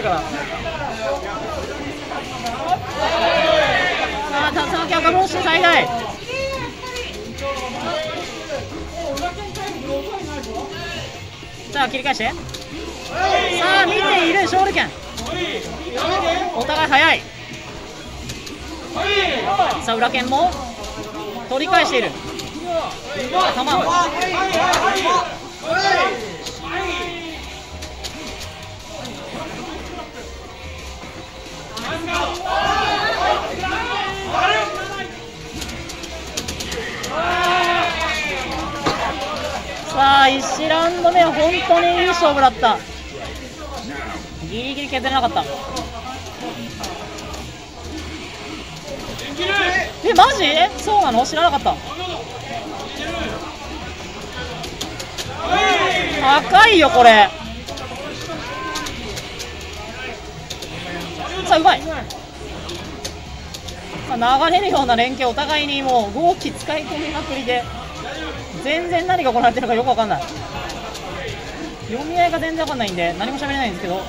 から。さあ竜巻赤帽子最大さあ切り返して。さあ見ている勝利権お互い早い。さあ裏剣も取り返している。卵さあ1ラウンド目は本当にいい勝負だった。ギリギリ削れなかった。えマジ？そうなの？知らなかった。高いよこれ。さあうまい。さあ流れるような連携お互いにもう合気使い込みまくりで。全然何が行われてるかよくわかんない。読み合いが全然わかんないんで何も喋れないんですけど。